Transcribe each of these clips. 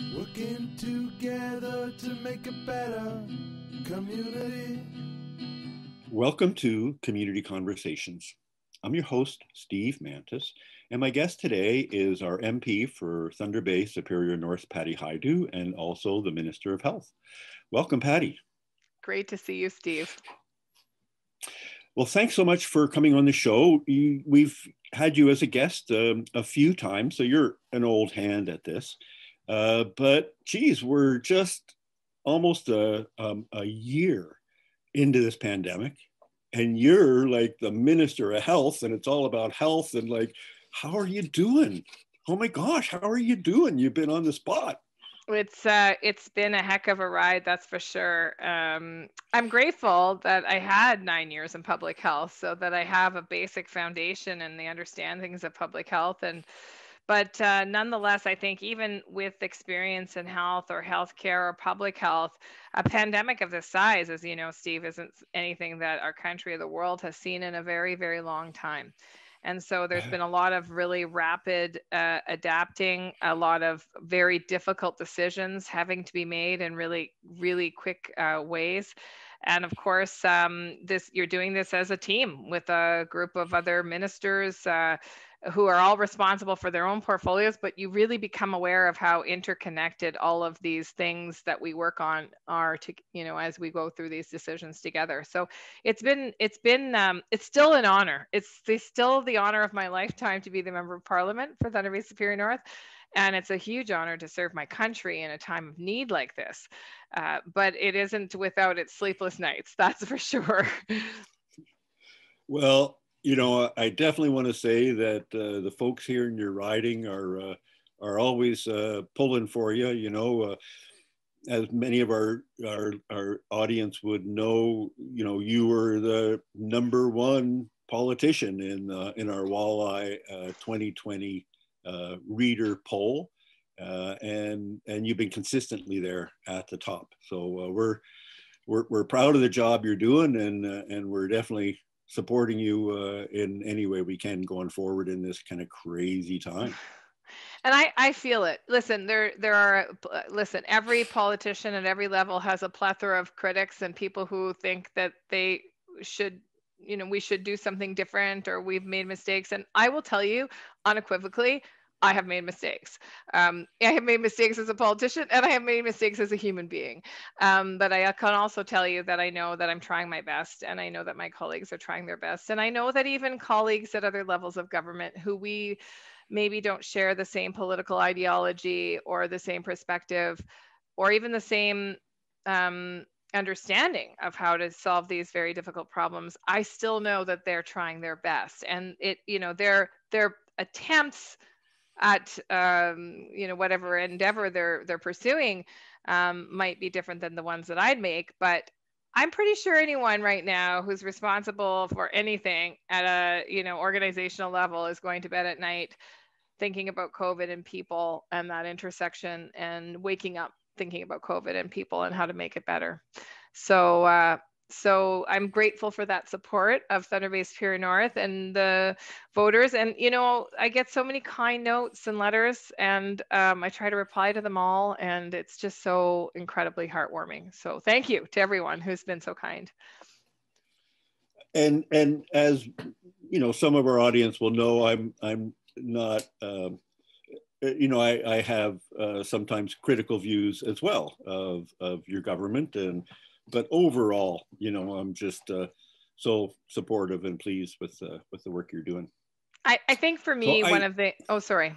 Working together to make a better community. Welcome to Community Conversations. I'm your host, Steve Mantis, and my guest today is our MP for Thunder Bay Superior North, Patty Hajdu, and also the Minister of Health. Welcome, Patty. Great to see you, Steve. Well, thanks so much for coming on the show. We've had you as a guest um, a few times, so you're an old hand at this. Uh, but geez, we're just almost a, um, a year into this pandemic, and you're like the minister of health, and it's all about health. And like, how are you doing? Oh my gosh, how are you doing? You've been on the spot. It's uh, it's been a heck of a ride, that's for sure. Um, I'm grateful that I had nine years in public health, so that I have a basic foundation and the understandings of public health. And but uh, nonetheless, I think even with experience in health or healthcare or public health, a pandemic of this size, as you know, Steve, isn't anything that our country or the world has seen in a very, very long time. And so there's been a lot of really rapid uh, adapting, a lot of very difficult decisions having to be made in really, really quick uh, ways. And of course, um, this you're doing this as a team with a group of other ministers. Uh, who are all responsible for their own portfolios, but you really become aware of how interconnected all of these things that we work on are to, you know, as we go through these decisions together. So it's been, it's been, um, it's still an honor. It's, it's still the honor of my lifetime to be the member of parliament for Thunder Bay Superior North. And it's a huge honor to serve my country in a time of need like this. Uh, but it isn't without its sleepless nights, that's for sure. Well, you know, I definitely want to say that uh, the folks here in your riding are uh, are always uh, pulling for you. You know, uh, as many of our, our our audience would know, you know, you were the number one politician in uh, in our Walleye 2020 uh, reader poll, and and you've been consistently there at the top. So we're we're, we're proud of the job you're doing, and and we're definitely supporting you uh, in any way we can going forward in this kind of crazy time and I, I feel it. Listen, there there are listen, every politician at every level has a plethora of critics and people who think that they should, you know, we should do something different or we've made mistakes. And I will tell you unequivocally, I have made mistakes. Um, I have made mistakes as a politician and I have made mistakes as a human being. Um, but I can also tell you that I know that I'm trying my best and I know that my colleagues are trying their best. And I know that even colleagues at other levels of government who we maybe don't share the same political ideology or the same perspective or even the same um, understanding of how to solve these very difficult problems i still know that they're trying their best and it you know their their attempts at um, you know whatever endeavor they're they're pursuing um, might be different than the ones that I'd make, but I'm pretty sure anyone right now who's responsible for anything at a you know organizational level is going to bed at night thinking about COVID and people and that intersection and waking up thinking about COVID and people and how to make it better. So uh, so I'm grateful for that support of Thunder Bay Superior North and the voters. And, you know, I get so many kind notes and letters, and um, I try to reply to them all. And it's just so incredibly heartwarming. So thank you to everyone who's been so kind. And and as you know, some of our audience will know, I'm I'm not. Um, you know, I, I have uh, sometimes critical views as well of, of your government and but overall, you know, I'm just uh, so supportive and pleased with uh, with the work you're doing. I, I think for me, so one I, of the oh sorry.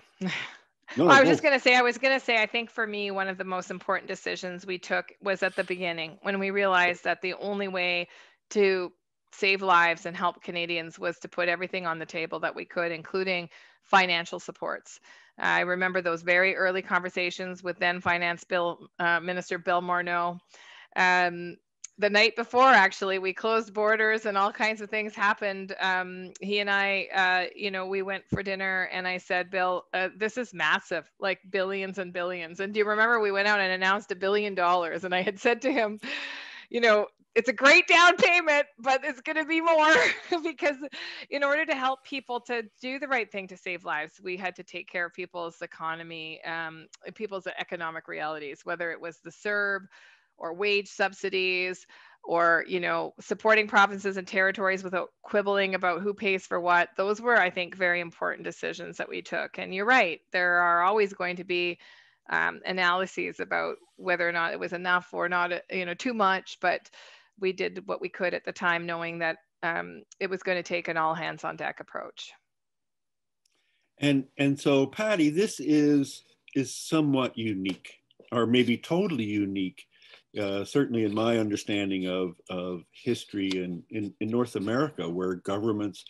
No, I was just going to say, I was going to say, I think for me, one of the most important decisions we took was at the beginning when we realized that the only way to save lives and help Canadians was to put everything on the table that we could, including financial supports. I remember those very early conversations with then Finance Bill uh, Minister Bill Morneau um, the night before actually we closed borders and all kinds of things happened. Um, he and i uh, you know we went for dinner and i said bill uh, this is massive like billions and billions. And do you remember we went out and announced a billion dollars? And i had said to him you know it's a great down payment, but it's going to be more. Because in order to help people to do the right thing to save lives, we had to take care of people's economy, um, people's economic realities, whether it was the CERB or wage subsidies or you know supporting provinces and territories without quibbling about who pays for what. Those were i think very important decisions that we took. And you're right there are always going to be um, analyses about whether or not it was enough or not you know too much but we did what we could at the time knowing that um, it was going to take an all hands on deck approach. And and so patty this is is somewhat unique or maybe totally unique uh, certainly in my understanding of, of history in, in, in North America, where governments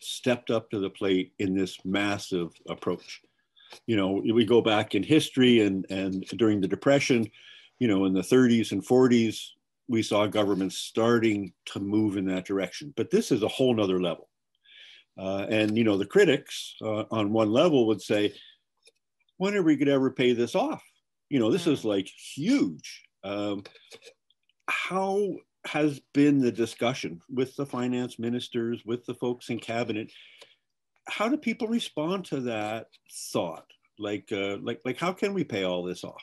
stepped up to the plate in this massive approach. You know, we go back in history and, and during the Depression, you know, in the 30s and 40s, we saw governments starting to move in that direction. But this is a whole nother level. Uh, and, you know, the critics uh, on one level would say, when are we going to ever pay this off? You know, this is like huge. Um, how has been the discussion with the finance ministers, with the folks in cabinet? How do people respond to that thought? Like, uh, like, like, how can we pay all this off?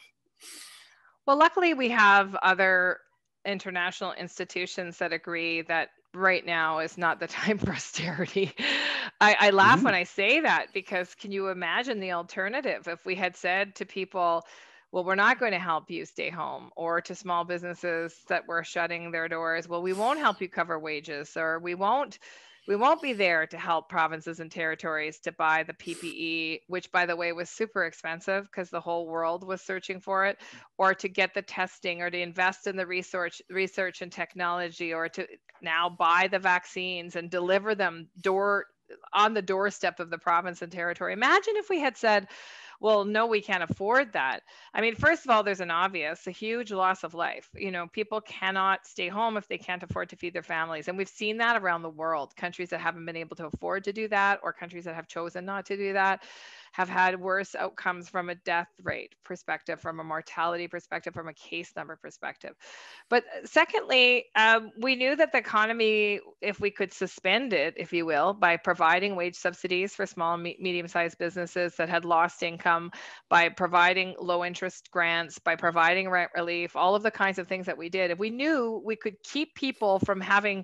Well, luckily, we have other international institutions that agree that right now is not the time for austerity. I, I laugh mm-hmm. when I say that because can you imagine the alternative if we had said to people, well, we're not going to help you stay home, or to small businesses that were shutting their doors, well, we won't help you cover wages, or we won't we won't be there to help provinces and territories to buy the PPE, which by the way was super expensive because the whole world was searching for it, or to get the testing or to invest in the research research and technology or to now buy the vaccines and deliver them door on the doorstep of the province and territory. Imagine if we had said, well, no, we can't afford that. I mean, first of all, there's an obvious, a huge loss of life. You know, people cannot stay home if they can't afford to feed their families. And we've seen that around the world, countries that haven't been able to afford to do that or countries that have chosen not to do that have had worse outcomes from a death rate perspective, from a mortality perspective, from a case number perspective. But uh, secondly, um, we knew that the economy, if we could suspend it, if you will, by providing wage subsidies for small and medium sized businesses that had lost income, by providing low interest grants, by providing rent relief, all of the kinds of things that we did, if we knew we could keep people from having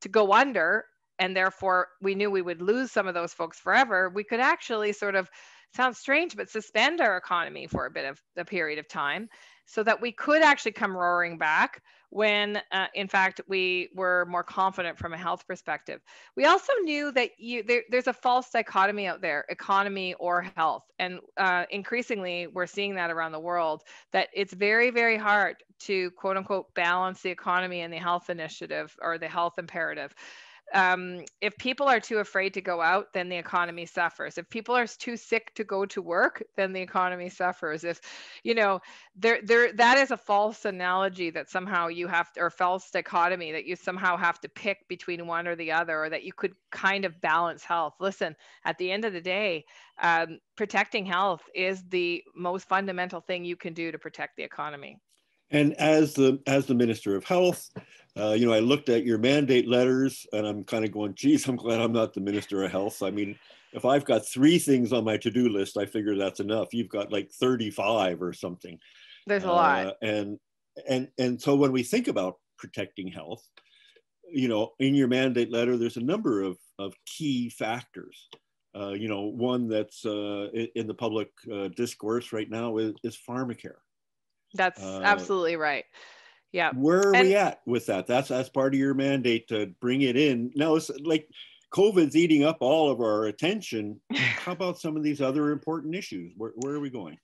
to go under and therefore we knew we would lose some of those folks forever, we could actually sort of sounds strange, but suspend our economy for a bit of a period of time so that we could actually come roaring back when uh, in fact we were more confident from a health perspective. We also knew that you there, there's a false dichotomy out there economy or health and uh, increasingly we're seeing that around the world that it's very very hard to quote unquote balance the economy and the health initiative or the health imperative um, if people are too afraid to go out, then the economy suffers. If people are too sick to go to work, then the economy suffers. If, you know, there, there, that is a false analogy that somehow you have to, or false dichotomy that you somehow have to pick between one or the other, or that you could kind of balance health. Listen, at the end of the day, um, protecting health is the most fundamental thing you can do to protect the economy. And as the as the Minister of Health, uh, you know, I looked at your mandate letters and I'm kind of going, geez, I'm glad I'm not the Minister of Health. I mean, if I've got three things on my to-do list, I figure that's enough. You've got like 35 or something. There's a uh, lot. And and and so when we think about protecting health, you know, in your mandate letter, there's a number of, of key factors. Uh, you know, one that's uh, in the public uh, discourse right now is, is pharmacare. That's uh, absolutely right. Yeah. Where are and, we at with that? That's that's part of your mandate to bring it in. Now it's like COVID's eating up all of our attention. How about some of these other important issues? Where, where are we going?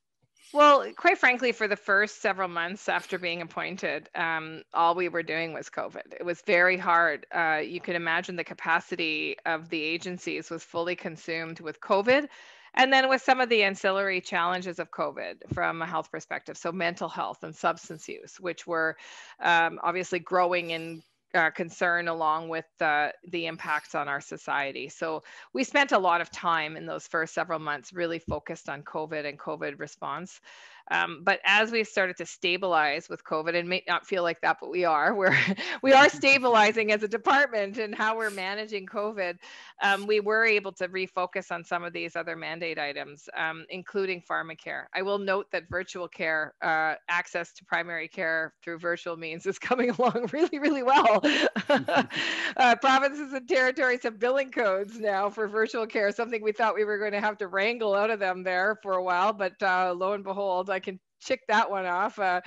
Well, quite frankly, for the first several months after being appointed, um, all we were doing was COVID. It was very hard. Uh, you can imagine the capacity of the agencies was fully consumed with COVID and then with some of the ancillary challenges of COVID from a health perspective, so mental health and substance use, which were um, obviously growing in uh, concern along with uh, the impacts on our society. So we spent a lot of time in those first several months really focused on COVID and COVID response. Um, but as we've started to stabilize with COVID, and may not feel like that, but we are, we're we are stabilizing as a department and how we're managing COVID. Um, we were able to refocus on some of these other mandate items, um, including pharmacare. I will note that virtual care, uh, access to primary care through virtual means, is coming along really, really well. uh, provinces and territories have billing codes now for virtual care, something we thought we were going to have to wrangle out of them there for a while, but uh, lo and behold, I can check that one off. Uh,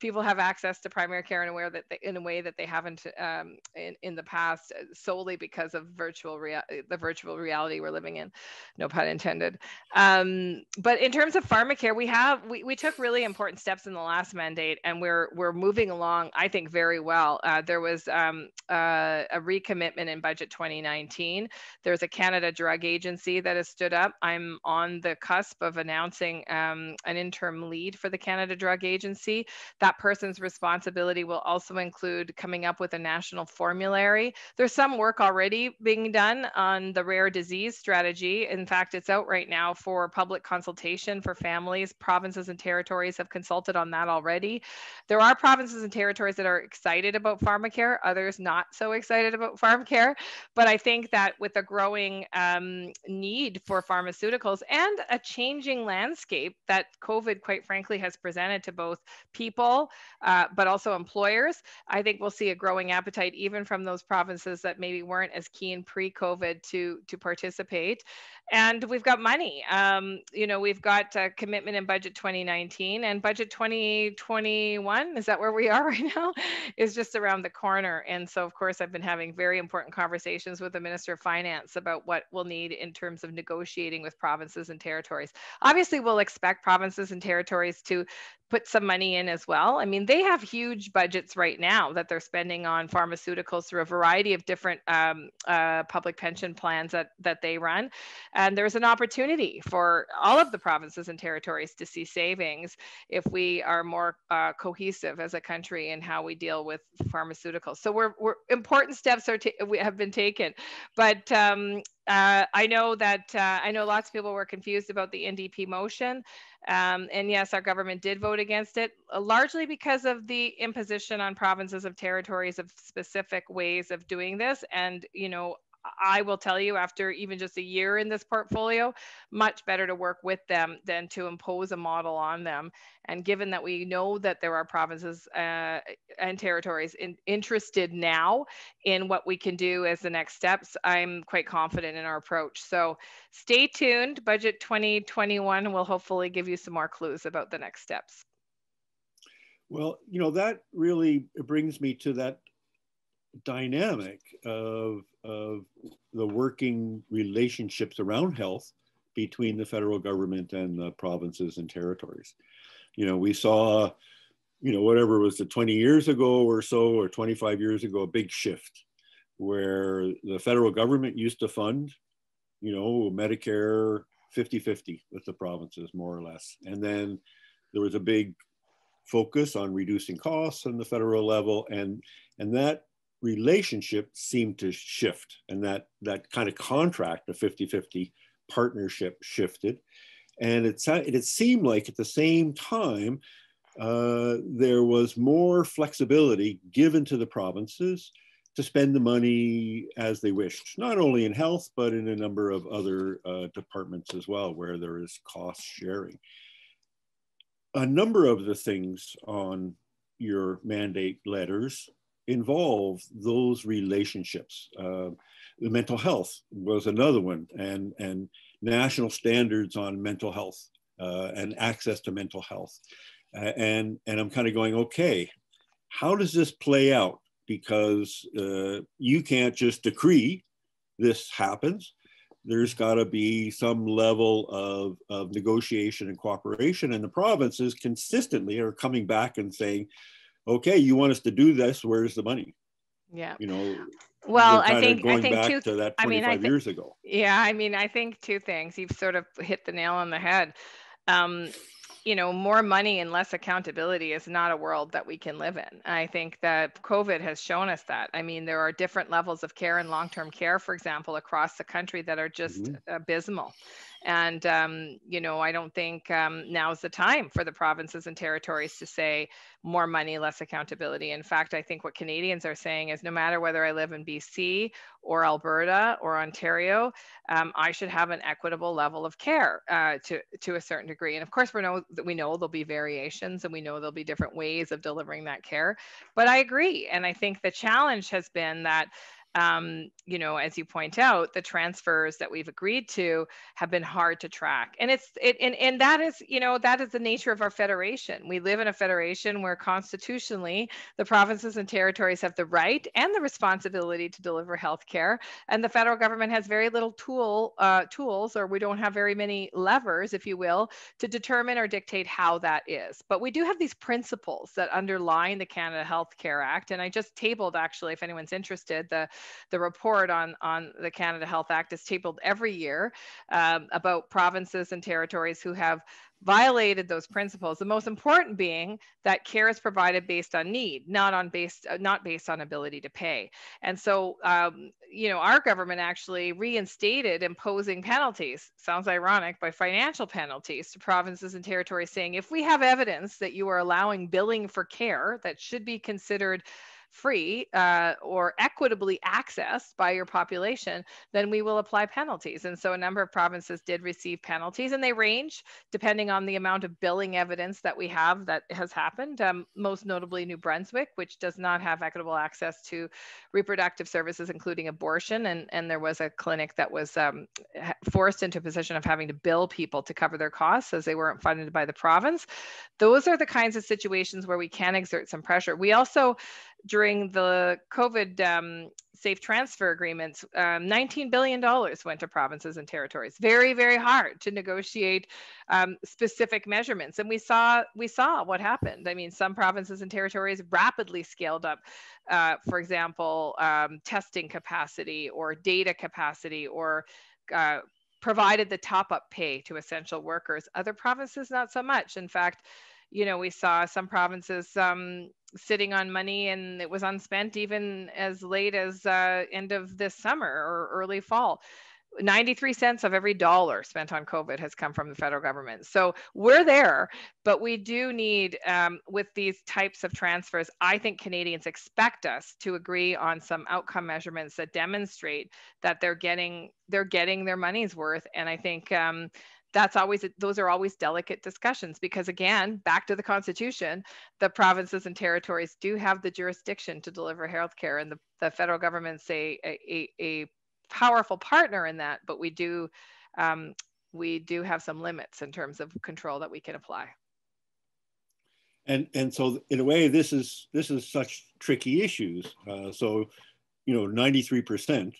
people have access to primary care in a way that they, in a way that they haven't um, in, in the past uh, solely because of virtual rea- the virtual reality we're living in, no pun intended. Um, but in terms of pharmacare, we have we, we took really important steps in the last mandate, and we're we're moving along, I think, very well. Uh, there was um, uh, a recommitment in budget 2019. There's a Canada Drug Agency that has stood up. I'm on the cusp of announcing um, an interim lead for the Canada Drug Agency. That person's responsibility will also include coming up with a national formulary. There's some work already being done on the rare disease strategy. In fact, it's out right now for public consultation for families. Provinces and territories have consulted on that already. There are provinces and territories that are excited about pharmacare, others not so excited about pharmacare. But I think that with a growing um, need for pharmaceuticals and a changing landscape that COVID, quite frankly, has presented to both people, uh, but also employers, I think we'll see a growing appetite even from those provinces that maybe weren't as keen pre-COVID to to participate. And we've got money. Um, you know, we've got a commitment in budget 2019 and budget 2021. Is that where we are right now? is just around the corner. And so, of course, I've been having very important conversations with the Minister of Finance about what we'll need in terms of negotiating with provinces and territories. Obviously, we'll expect provinces and territories to put some money in as well. I mean, they have huge budgets right now that they're spending on pharmaceuticals through a variety of different um, uh, public pension plans that that they run, and there's an opportunity for all of the provinces and territories to see savings if we are more uh, cohesive as a country in how we deal with pharmaceuticals. So we're, we're important steps are we have been taken, but um, uh, I know that uh, I know lots of people were confused about the NDP motion. Um, and yes, our government did vote against it, uh, largely because of the imposition on provinces of territories of specific ways of doing this. And, you know, I will tell you, after even just a year in this portfolio, much better to work with them than to impose a model on them. And given that we know that there are provinces uh, and territories in, interested now in what we can do as the next steps, I'm quite confident in our approach. So stay tuned. Budget 2021 will hopefully give you some more clues about the next steps. Well, you know, that really brings me to that dynamic of, of the working relationships around health between the federal government and the provinces and territories. You know, we saw, you know, whatever was the 20 years ago or so, or 25 years ago, a big shift where the federal government used to fund, you know, Medicare 50 50 with the provinces, more or less. And then there was a big focus on reducing costs on the federal level. And, and that relationship seemed to shift and that that kind of contract the 50-50 partnership shifted and it, it seemed like at the same time uh, there was more flexibility given to the provinces to spend the money as they wished, not only in health, but in a number of other uh, departments as well, where there is cost sharing. A number of the things on your mandate letters involve those relationships. Uh, the mental health was another one, and, and national standards on mental health uh, and access to mental health. Uh, and, and I'm kind of going, okay, how does this play out? Because uh, you can't just decree this happens. There's got to be some level of, of negotiation and cooperation. And the provinces consistently are coming back and saying, okay, you want us to do this, where's the money? Yeah. You know, well, I think going I think back two, to that 25 I mean, I years ago. Yeah, I mean, I think two things. You've sort of hit the nail on the head. Um, you know, more money and less accountability is not a world that we can live in. I think that COVID has shown us that. I mean, there are different levels of care and long term care, for example, across the country that are just mm-hmm. abysmal. And, um, you know, I don't think um, now's the time for the provinces and territories to say more money, less accountability. In fact, I think what Canadians are saying is no matter whether I live in BC or Alberta or Ontario, um, I should have an equitable level of care uh, to, to a certain degree. And of course, we know that we know there'll be variations and we know there'll be different ways of delivering that care. But I agree. And I think the challenge has been that um, you know, as you point out, the transfers that we've agreed to have been hard to track. And it's it and, and that is, you know, that is the nature of our federation. We live in a federation where constitutionally the provinces and territories have the right and the responsibility to deliver health care. And the federal government has very little tool uh, tools, or we don't have very many levers, if you will, to determine or dictate how that is. But we do have these principles that underline the Canada Health Care Act. And I just tabled actually, if anyone's interested, the the report on, on the Canada Health Act is tabled every year um, about provinces and territories who have violated those principles the most important being that care is provided based on need not on based uh, not based on ability to pay. And so um, you know our government actually reinstated imposing penalties sounds ironic by financial penalties to provinces and territories saying if we have evidence that you are allowing billing for care that should be considered free uh, or equitably accessed by your population, then we will apply penalties. And so a number of provinces did receive penalties, and they range depending on the amount of billing evidence that we have that has happened. Um, most notably, New Brunswick, which does not have equitable access to reproductive services, including abortion. And, and there was a clinic that was um, forced into a position of having to bill people to cover their costs as they weren't funded by the province. Those are the kinds of situations where we can exert some pressure. We also during the COVID um, safe transfer agreements, um, $19 billion went to provinces and territories. Very, very hard to negotiate um, specific measurements. And we saw, we saw what happened. I mean, some provinces and territories rapidly scaled up, uh, for example, um, testing capacity or data capacity or uh, provided the top up pay to essential workers. Other provinces, not so much. In fact, you know, we saw some provinces um, sitting on money and it was unspent even as late as uh, end of this summer or early fall. 93 cents of every dollar spent on COVID has come from the federal government. So we're there, but we do need, um, with these types of transfers, I think Canadians expect us to agree on some outcome measurements that demonstrate that they're getting they're getting their money's worth. And I think um, that's always those are always delicate discussions because again back to the constitution the provinces and territories do have the jurisdiction to deliver health care and the, the federal government's a, a, a powerful partner in that but we do um, we do have some limits in terms of control that we can apply. And and so in a way this is this is such tricky issues. Uh, so you know 93 percent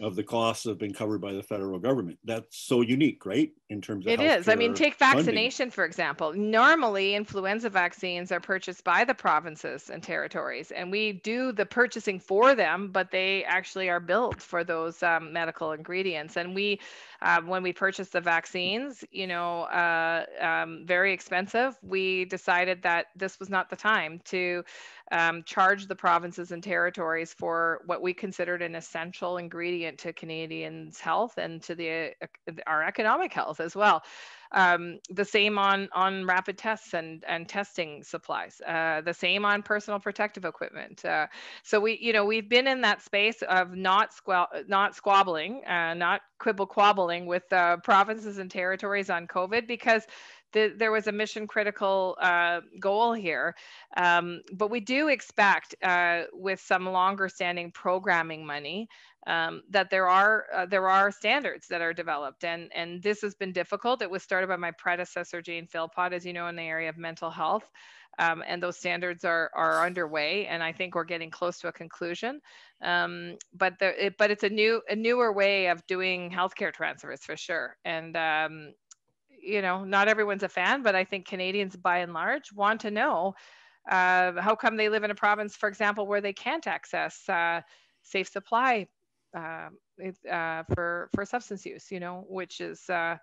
of the costs have been covered by the federal government. That's so unique, right? In terms of it is. I mean, take vaccination funding. for example. Normally, influenza vaccines are purchased by the provinces and territories, and we do the purchasing for them, but they actually are billed for those um, medical ingredients. And we, uh, when we purchased the vaccines, you know, uh, um, very expensive. We decided that this was not the time to um, charge the provinces and territories for what we considered an essential ingredient to Canadians' health and to the uh, our economic health as well. Um, the same on on rapid tests and and testing supplies. Uh, the same on personal protective equipment. Uh, so we you know we've been in that space of not squab not squabbling, uh, not quibble quabbling with uh, provinces and territories on COVID because the, there was a mission critical uh, goal here. Um, but we do expect uh, with some longer standing programming money um, that there are uh, there are standards that are developed and and this has been difficult. It was started by my predecessor Jane Philpott, as you know, in the area of mental health. Um, and those standards are are underway, and I think we're getting close to a conclusion. Um, but the, it, but it's a new a newer way of doing healthcare transfers for sure, and um, you know, not everyone's a fan, but I think Canadians by and large want to know uh, how come they live in a province, for example, where they can't access uh, safe supply uh, uh for for substance use, you know, which is uh,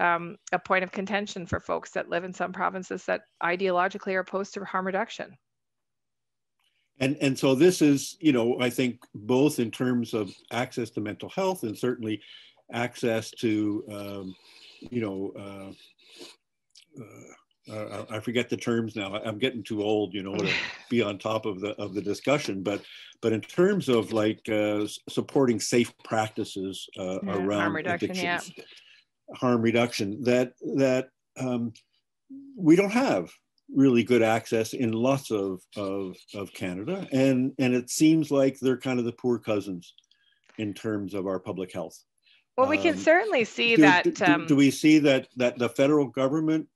um, a point of contention for folks that live in some provinces that ideologically are opposed to harm reduction. And, and so this is, you know, I think both in terms of access to mental health and certainly access to, um, you know, uh, uh, uh, I forget the terms now. I'm getting too old, you know, to be on top of the of the discussion. But but in terms of like uh, supporting safe practices uh, yeah, around harm reduction, yeah. harm reduction, that that um, we don't have really good access in lots of, of of Canada, and and it seems like they're kind of the poor cousins in terms of our public health. Well, we can um, certainly see do, that. Do, um, do, we see that that the federal government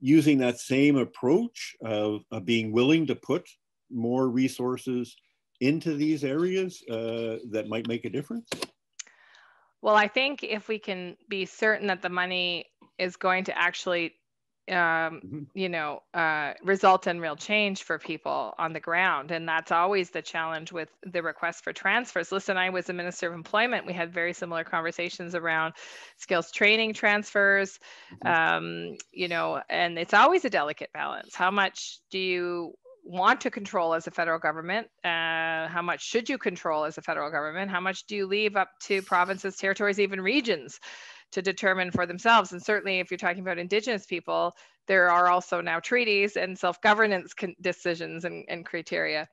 using that same approach of, of being willing to put more resources into these areas uh, that might make a difference? Well, I think if we can be certain that the money is going to actually um, mm-hmm. you know, uh, result in real change for people on the ground. And that's always the challenge with the request for transfers. Listen, I was a minister of employment. We had very similar conversations around skills training transfers, mm-hmm. um, you know, and it's always a delicate balance. How much do you want to control as a federal government? Uh, how much should you control as a federal government? How much do you leave up to provinces, territories, even regions? To determine for themselves. And certainly, if you're talking about Indigenous people, there are also now treaties and self governance decisions and, and, criteria.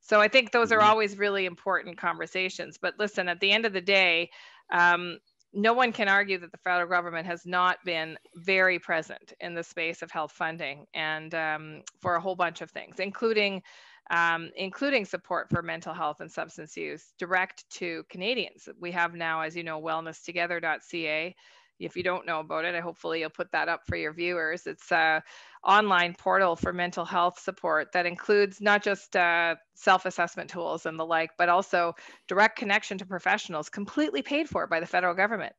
So I think those are mm-hmm. always really important conversations. But listen, at the end of the day, um, no one can argue that the federal government has not been very present in the space of health funding and um, for a whole bunch of things, including um, including support for mental health and substance use direct to Canadians. We have now, as you know, wellnesstogether.ca. If you don't know about it, I hopefully you'll put that up for your viewers. It's a online portal for mental health support that includes not just uh, self-assessment tools and the like, but also direct connection to professionals, completely paid for by the federal government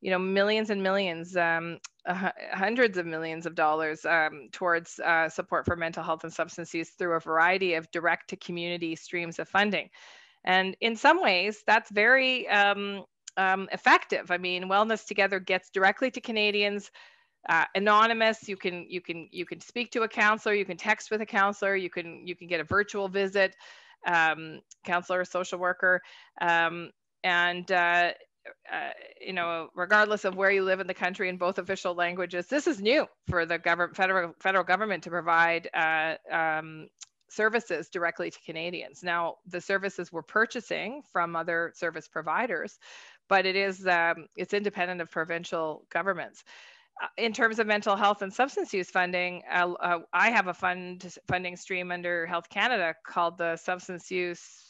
you know millions and millions um, uh, hundreds of millions of dollars um, towards uh, support for mental health and substance use through a variety of direct to community streams of funding. And in some ways that's very um, um effective. I mean wellness together gets directly to canadians uh, anonymous. You can you can you can speak to a counselor you can text with a counselor you can you can get a virtual visit um, counselor social worker um, and uh, uh, you know, regardless of where you live in the country in both official languages, this is new for the government, federal federal government to provide uh, um, services directly to Canadians. Now, the services we're purchasing from other service providers, but it is um, it's independent of provincial governments. Uh, in terms of mental health and substance use funding, uh, uh, I have a fund funding stream under Health Canada called the Substance Use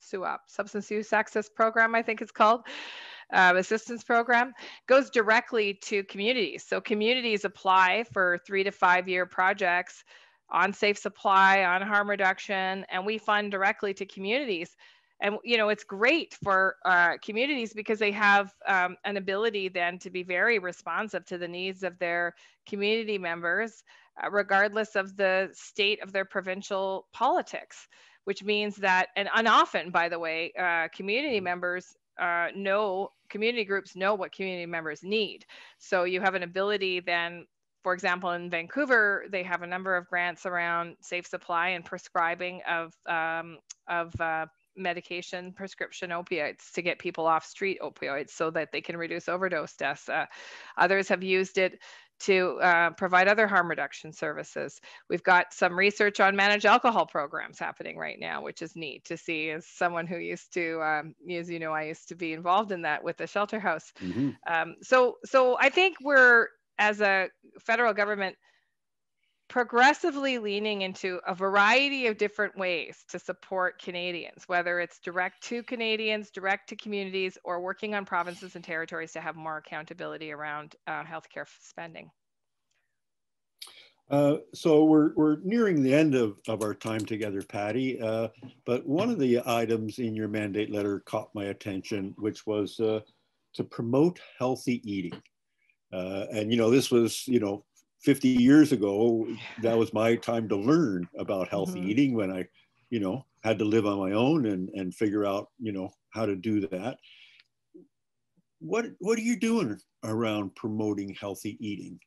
SUAP, Substance Use Access Program, I think it's called uh, assistance program goes directly to communities. So communities apply for three to five year projects on safe supply, on harm reduction, and we fund directly to communities. And you know it's great for uh, communities because they have um, an ability then to be very responsive to the needs of their community members, uh, regardless of the state of their provincial politics which means that, and, and often, by the way, uh, community members uh, know community groups know what community members need. So you have an ability then, for example, in Vancouver, they have a number of grants around safe supply and prescribing of um, of uh, medication prescription opioids to get people off street opioids so that they can reduce overdose deaths. Uh, others have used it to uh, provide other harm reduction services. We've got some research on managed alcohol programs happening right now, which is neat to see as someone who used to, um, as you know, I used to be involved in that with the shelter house. Mm-hmm. Um, so, so I think we're, as a federal government, progressively leaning into a variety of different ways to support Canadians, whether it's direct to Canadians, direct to communities, or working on provinces and territories to have more accountability around uh, healthcare spending. Uh, so we're, we're nearing the end of, of our time together, Patty. Uh, but one of the items in your mandate letter caught my attention, which was uh, to promote healthy eating. Uh, and you know, this was you know 50 years ago, that was my time to learn about healthy mm-hmm. eating when I, you know, had to live on my own and, and figure out, you know, how to do that. what what are you doing around promoting healthy eating?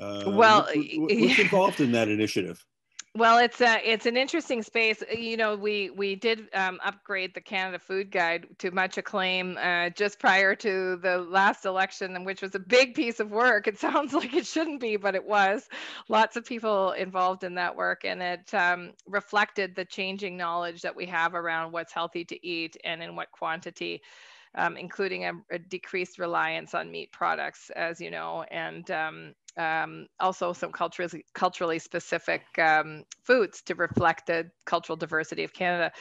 Uh, well, what, what's involved in that initiative? Well, it's a, it's an interesting space. You know, we we did um, upgrade the Canada Food Guide to much acclaim uh, just prior to the last election, which was a big piece of work. It sounds like it shouldn't be, but it was. Lots of people involved in that work, and it um, reflected the changing knowledge that we have around what's healthy to eat and in what quantity um, including a, a, decreased reliance on meat products, as you know, and um, um, also some culturally, culturally specific um, foods to reflect the cultural diversity of Canada.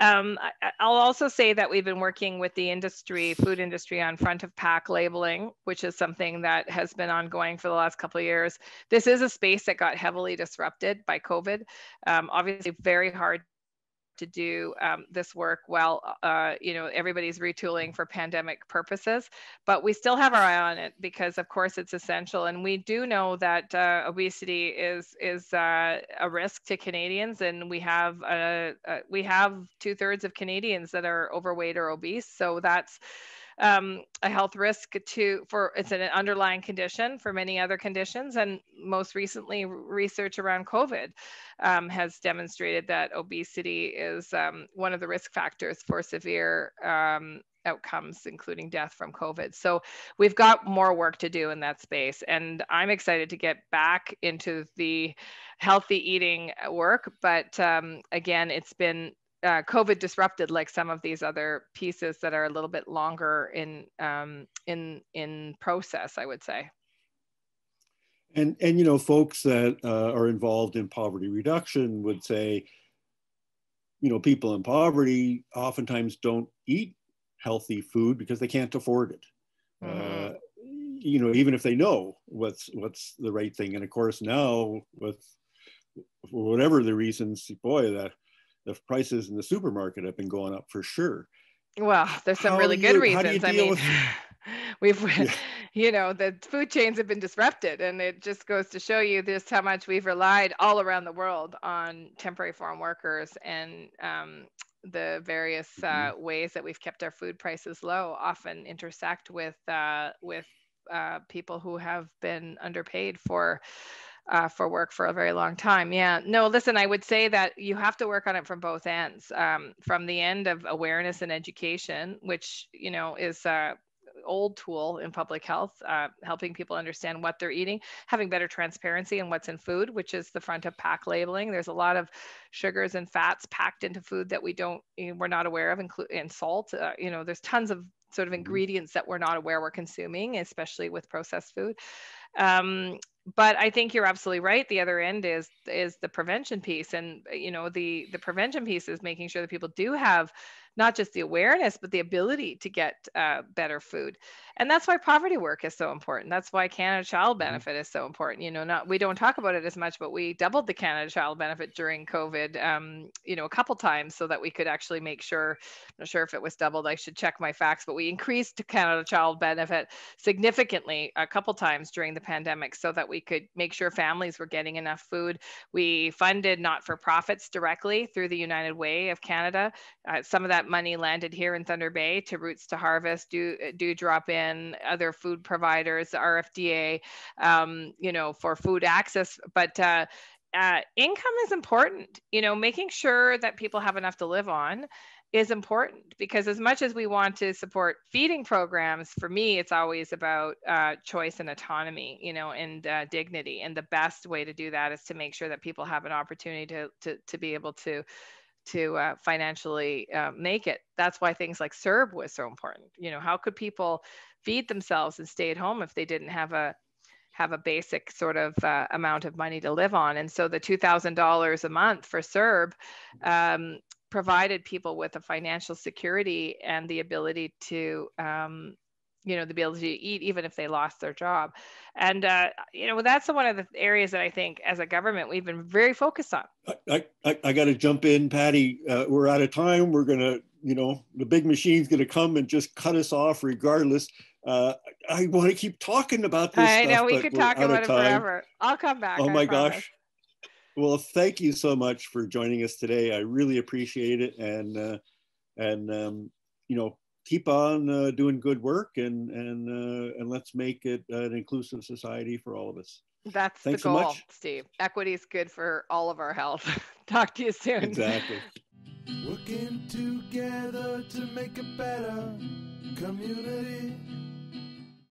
Um, I, will also say that we've been working with the industry, food industry, on front of pack labeling, which is something that has been ongoing for the last couple of years. This is a space that got heavily disrupted by COVID. Um, obviously, very hard to do um, this work while uh, you know everybody's retooling for pandemic purposes but we still have our eye on it because of course it's essential and we do know that uh, obesity is is uh, a risk to canadians and we have uh, uh, we have two-thirds of canadians that are overweight or obese so that's um, a health risk to for it's an underlying condition for many other conditions and most recently research around covid um, has demonstrated that obesity is um, one of the risk factors for severe um, outcomes, including death from COVID. So we've got more work to do in that space. And I'm excited to get back into the healthy eating work. But um, again, it's been uh, COVID disrupted like some of these other pieces that are a little bit longer in um, in in process, I would say. And and you know, folks that uh, are involved in poverty reduction would say, you know, people in poverty oftentimes don't eat healthy food because they can't afford it. Mm-hmm. Uh, you know, even if they know what's what's the right thing. And of course, now with for whatever the reasons, boy, that the prices in the supermarket have been going up for sure. Well, there's some how really good you, reasons. I mean, with... we've, yeah. you know, the food chains have been disrupted, and it just goes to show you just how much we've relied all around the world on temporary foreign workers and um, the various uh, mm-hmm. ways that we've kept our food prices low often intersect with uh, with uh, people who have been underpaid for uh, for work for a very long time. Yeah. No, listen, I would say that you have to work on it from both ends. Um, from the end of awareness and education, which you know is a old tool in public health, uh, helping people understand what they're eating, having better transparency in what's in food, which is the front of pack labeling. There's a lot of sugars and fats packed into food that we don't, you know, we're not aware of, including and salt. Uh, you know, there's tons of sort of mm-hmm. ingredients that we're not aware we're consuming, especially with processed food. Um, but I think you're absolutely right. The other end is is the prevention piece, and you know the the prevention piece is making sure that people do have not just the awareness, but the ability to get uh, better food. And that's why poverty work is so important. That's why Canada Child mm-hmm. Benefit is so important. You know, not we don't talk about it as much, but we doubled the Canada Child Benefit during COVID. Um, you know, a couple times so that we could actually make sure. I'm not sure if it was doubled. I should check my facts, but we increased Canada Child Benefit significantly a couple times during the pandemic so that we could make sure families were getting enough food. We funded not for profits directly through the United Way of Canada. Uh, some of that money landed here in Thunder Bay to Roots to Harvest, do Dew Drop Inn other food providers, RFDA, um, you know, for food access. But uh, uh, income is important. You know, making sure that people have enough to live on is important because as much as we want to support feeding programs for me it's always about uh, choice and autonomy you know and uh, dignity and the best way to do that is to make sure that people have an opportunity to to, to be able to to uh, financially uh, make it. That's why things like CERB was so important. You know, how could people feed themselves and stay at home if they didn't have a have a basic sort of uh, amount of money to live on? And so the two thousand dollars a month for CERB um, provided people with a financial security and the ability to um, you know the ability to eat even if they lost their job. And uh, you know that's one of the areas that i think as a government we've been very focused on. I i, I got to jump in patty. Uh, we're out of time. We're gonna you know the big machine's gonna come and just cut us off regardless. Uh, i want to keep talking about this i stuff, know we could talk about it forever. I'll come back oh my gosh. well thank you so much for joining us today. I really appreciate it. And uh, and um, you know keep on uh, doing good work and and uh, and let's make it an inclusive society for all of us. That's Thanks the so goal, much. Steve. Equity is good for all of our health. Talk to you soon. Exactly. Working together to make a better community.